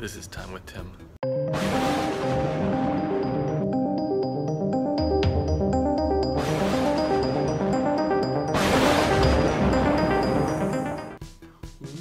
This is Time with Tim.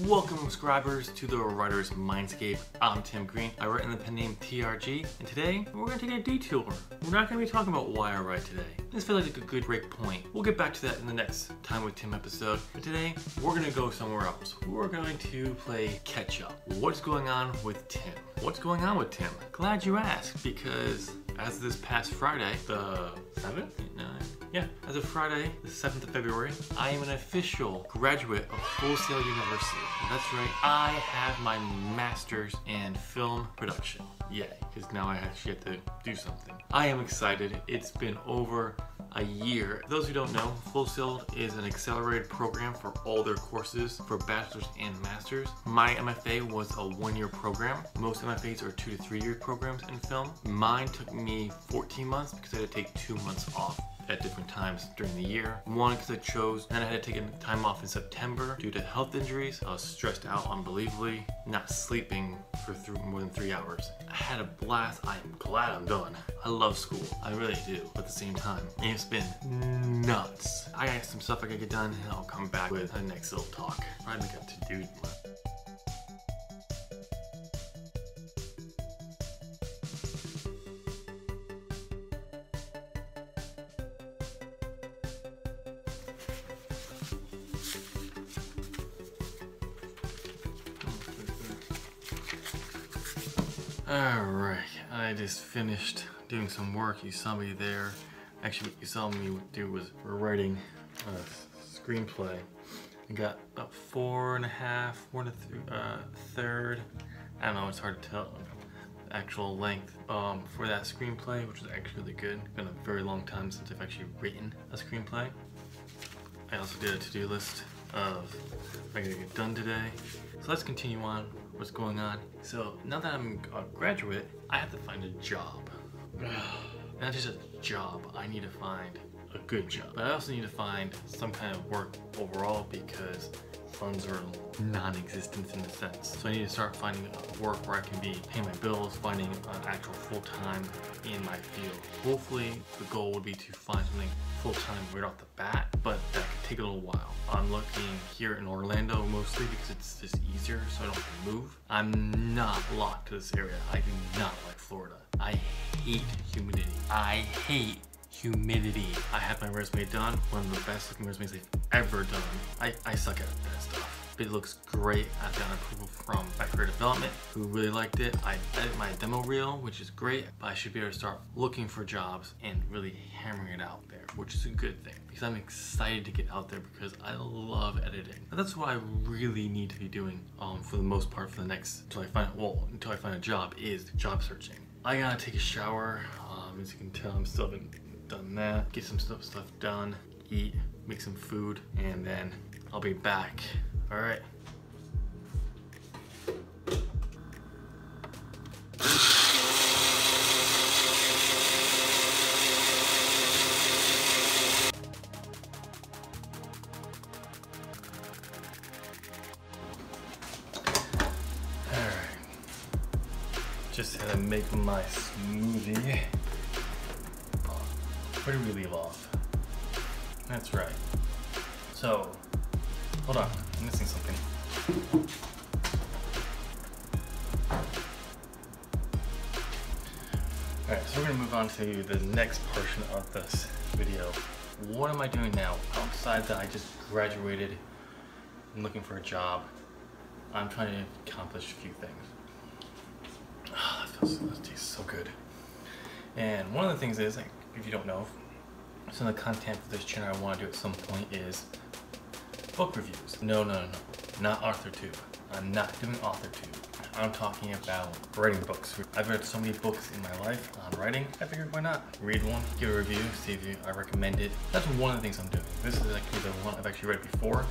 Welcome subscribers to the Writer's Mindscape. I'm Tim Greene. I write in the pen name TRG, and today we're going to take a detour. We're not going to be talking about why I write today. This feels like a good break point. We'll get back to that in the next Time with Tim episode, but today we're going to go somewhere else. We're going to play catch up. What's going on with Tim? What's going on with Tim? Glad you asked, because as this past Friday, the 7th? 9? Yeah, as of Friday, the 7th of February, I am an official graduate of Full Sail University. That's right, I have my master's in film production. Yay, because now I actually have to do something. I am excited. It's been over a year. For those who don't know, Full Sail is an accelerated program for all their courses for bachelor's and master's. My MFA was a one-year program. Most MFAs are two to three-year programs in film. Mine took me 14 months because I had to take two months off at different times during the year. One, because I chose, and I had to take time off in September due to health injuries. I was stressed out unbelievably, not sleeping for more than three hours. I had a blast. I am glad I'm done. I love school. I really do. But at the same time, it's been nuts. I got some stuff I gotta get done, and I'll come back with a next little talk. I got to do. Alright, I just finished doing some work. You saw me there. Actually, what you saw me do was writing a screenplay. I got about four and a half, four and a th uh, third. I don't know, it's hard to tell the actual length um, for that screenplay, which was actually really good. It's been a very long time since I've actually written a screenplay. I also did a to-do list of what I gotta get done today. So let's continue on what's going on. So now that I'm a graduate, I have to find a job. Not just a job, I need to find a good job. But I also need to find some kind of work overall because funds are non-existent in a sense. So I need to start finding work where I can be paying my bills, finding an actual full-time in my field. Hopefully the goal would be to find something full-time right off the bat, but that take a little while. I'm looking here in Orlando mostly because it's just easier so I don't have to move. I'm not locked to this area. I do not like Florida. I hate humidity. I hate humidity. I have my resume done, one of the best looking resumes I've ever done. I, I suck at that stuff. It looks great. I've gotten approval from career development, who really liked it. I edit my demo reel, which is great, but I should be able to start looking for jobs and really hammering it out there, which is a good thing because I'm excited to get out there because I love editing. And that's what I really need to be doing um, for the most part for the next, until I find, well, until I find a job is job searching. I gotta take a shower. Um, as you can tell, I'm still haven't done that. Get some stuff, stuff done, eat, make some food, and then I'll be back. All right. Just to make my smoothie. Where did we leave off? That's right. So, hold on, Something. Alright, so we're gonna move on to the next portion of this video. What am I doing now? Outside that I just graduated, I'm looking for a job. I'm trying to accomplish a few things. Ah, that feels, that tastes so good. And one of the things is, like, if you don't know, some of the content for this channel I want to do at some point is book reviews. No, no, no, no, not AuthorTube. I'm not doing AuthorTube. I'm talking about writing books. I've read so many books in my life on writing, I figured why not? Read one, give a review, see if you, I recommend it. That's one of the things I'm doing. This is actually the one I've actually read before.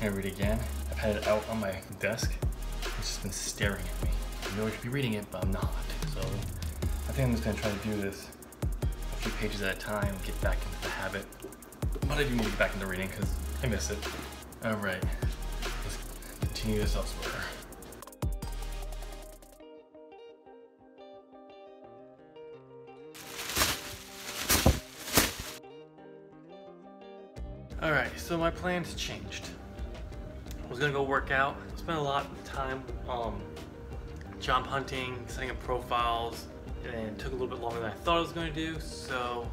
I'm gonna read it again. I've had it out on my desk. It's just been staring at me. I know I should be reading it, but I'm not. So I think I'm just gonna try to do this a few pages at a time, get back into the habit. But I do need to get back into reading because I miss it. All right, continue this elsewhere. Alright, so my plans changed. I was gonna go work out, spend a lot of time um, job hunting, setting up profiles, and it took a little bit longer than I thought I was going to do, so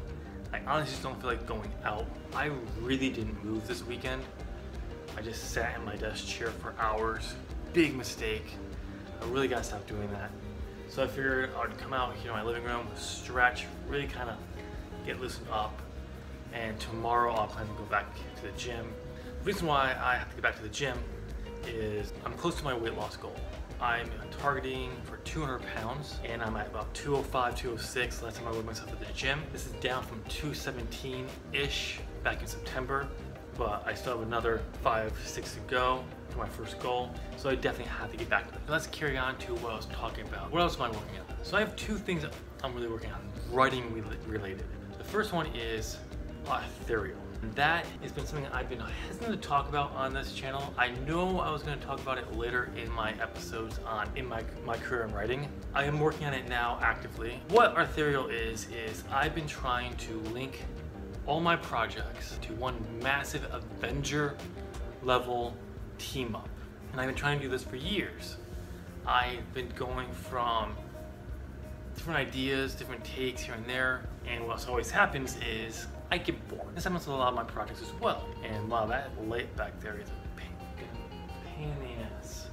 I honestly just don't feel like going out. I really didn't move this weekend. I just sat in my desk chair for hours. Big mistake. I really gotta stop doing that. So I figured I'd come out here in my living room, stretch, really kind of get loosened up, and tomorrow I'll plan to go back to the gym. The reason why I have to get back to the gym is I'm close to my weight loss goal. I'm targeting for 200 pounds and I'm at about 205, 206 last time I weighed myself at the gym. This is down from 217-ish back in September, but I still have another five, six to go to my first goal. So I definitely have to get back to it. Let's carry on to what I was talking about. What else am I working on? So I have two things I'm really working on, writing related. The first one is ethereal. That has been something I've been hesitant to talk about on this channel. I know I was going to talk about it later in my episodes on in my, my career in writing. I am working on it now actively. What Arthurial is, is I've been trying to link all my projects to one massive Avenger level team up. And I've been trying to do this for years. I've been going from different ideas, different takes here and there, and what always happens is I get bored. This happens with a lot of my projects as well. And wow, that light back there is a pain, pain in the ass.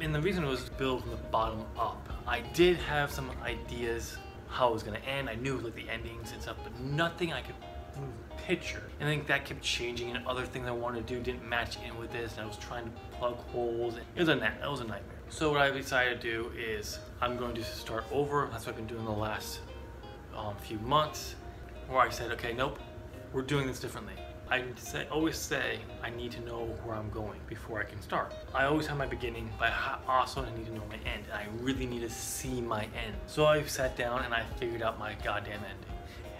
And the reason it was built from the bottom up. I did have some ideas how it was gonna end. I knew like the endings and stuff, but nothing I could picture. And I think that kept changing and other things I wanted to do didn't match in with this and I was trying to plug holes. It was a, it was a nightmare. So what I decided to do is I'm going to start over. That's what I've been doing the last um, few months where I said, okay, nope, we're doing this differently. I say, always say I need to know where I'm going before I can start. I always have my beginning, but I also I need to know my end, and I really need to see my end. So I sat down and I figured out my goddamn ending.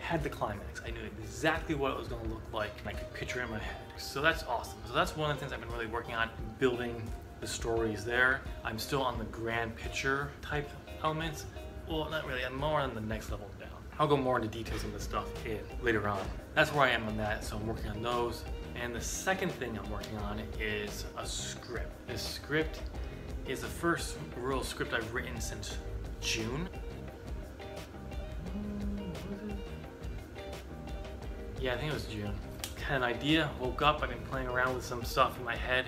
Had the climax. I knew exactly what it was going to look like, and I could picture it in my head. So that's awesome. So that's one of the things I've been really working on, building the stories there. I'm still on the grand picture type elements. Well, not really. I'm more on the next level down. I'll go more into details on this stuff in later on. That's where I am on that, so I'm working on those. And the second thing I'm working on is a script. This script is the first real script I've written since June. Yeah, I think it was June. Had an idea, woke up, I've been playing around with some stuff in my head.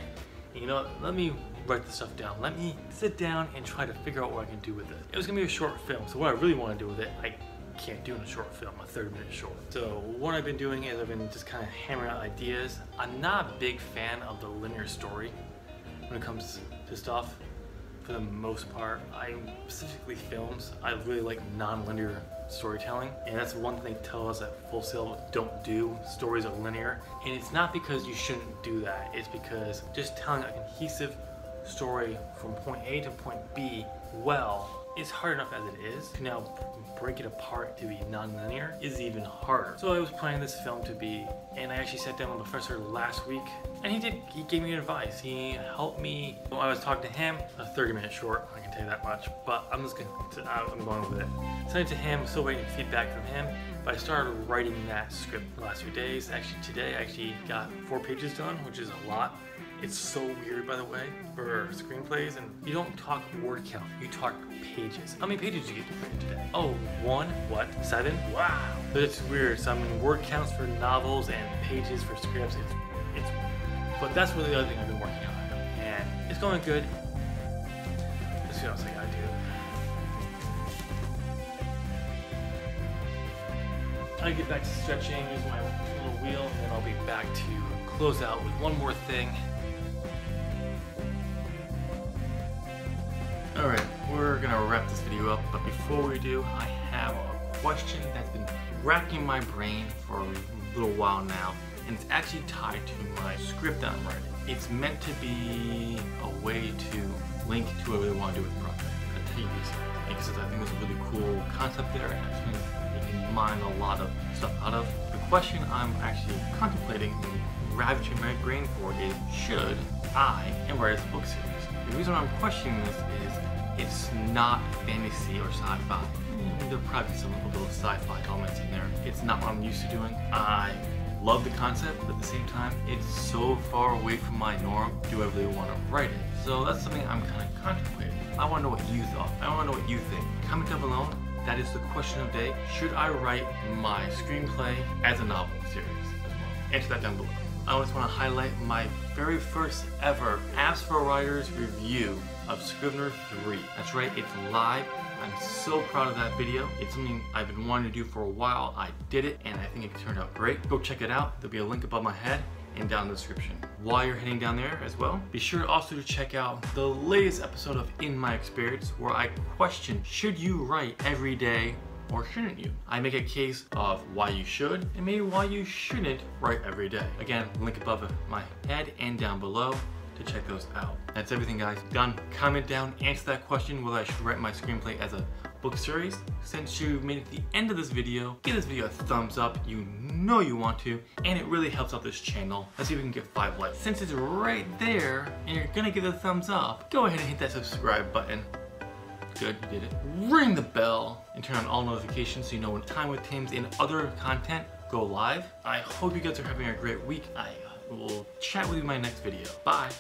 And you know what, let me write the stuff down. Let me sit down and try to figure out what I can do with it. It was gonna be a short film, so what I really wanna do with it, I can't do in a short film, a 30 minute short. So what I've been doing is I've been just kind of hammering out ideas. I'm not a big fan of the linear story when it comes to stuff. For the most part, I specifically films, I really like non-linear storytelling. And that's one thing they tell us at Full Sail don't do, stories are linear. And it's not because you shouldn't do that, it's because just telling a cohesive story from point A to point B well is hard enough as it is. To now break it apart to be non-linear is even harder. So I was planning this film to be, and I actually sat down with the professor last week, and he did, he gave me advice. He helped me. When I was talking to him, a 30 minute short, I can tell you that much, but I'm just gonna, uh, I'm going with it. Sent it to him, still waiting feedback from him, but I started writing that script the last few days. Actually today, I actually got four pages done, which is a lot. It's so weird, by the way, for screenplays, and you don't talk word count, you talk pages. How many pages did you get to today? Oh, one, what, seven? Wow. But it's weird, so I mean, word counts for novels and pages for scripts. It's, it's, but that's really the other thing I've been working on, and it's going good. Let's see what else I gotta do. I get back to stretching, use my little wheel, and then I'll be back to close out with one more thing. We're gonna wrap this video up, but before we do, I have a question that's been racking my brain for a little while now, and it's actually tied to my script that I'm writing. It's meant to be a way to link to what really want to do with the project, a TV series, because I think there's a really cool concept there, and I think you can mine a lot of stuff out of. The question I'm actually contemplating and ravaging my brain for is, should I and write a book series? The reason I'm questioning this is it's not fantasy or sci-fi. Mm, there'll probably some little sci-fi elements in there. It's not what I'm used to doing. I love the concept, but at the same time, it's so far away from my norm. Do I really want to write it? So that's something I'm kind of contemplating. I want to know what you thought. I want to know what you think. Comment down below. That is the question of the day. Should I write my screenplay as a novel series as well? Answer that down below. I just want to highlight my very first ever Apps for Writers review of Scrivener 3. That's right, it's live. I'm so proud of that video. It's something I've been wanting to do for a while. I did it and I think it turned out great. Go check it out. There'll be a link above my head and down in the description. While you're heading down there as well, be sure also to check out the latest episode of In My Experience where I question, should you write every day or shouldn't you? I make a case of why you should and maybe why you shouldn't write every day. Again, link above my head and down below to check those out. That's everything guys. Done. Comment down, answer that question whether I should write my screenplay as a book series. Since you made it to the end of this video, give this video a thumbs up. You know you want to, and it really helps out this channel. Let's see if we can get five likes. Since it's right there, and you're gonna give it a thumbs up, go ahead and hit that subscribe button. Good, you did it. Ring the bell and turn on all notifications so you know when Time with Tim's and other content go live. I hope you guys are having a great week. I will chat with you in my next video. Bye.